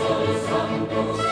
Christos Sanctus